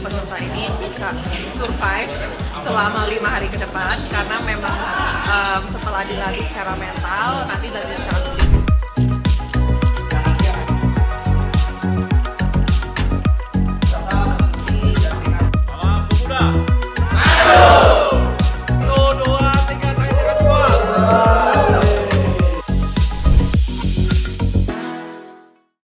peserta ini bisa survive selama lima hari ke depan karena memang um, setelah dilatih secara mental nanti